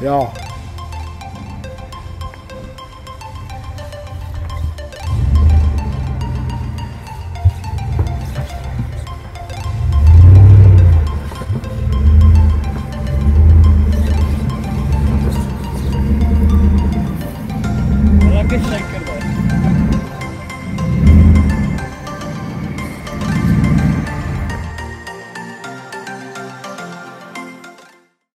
Ja. Like.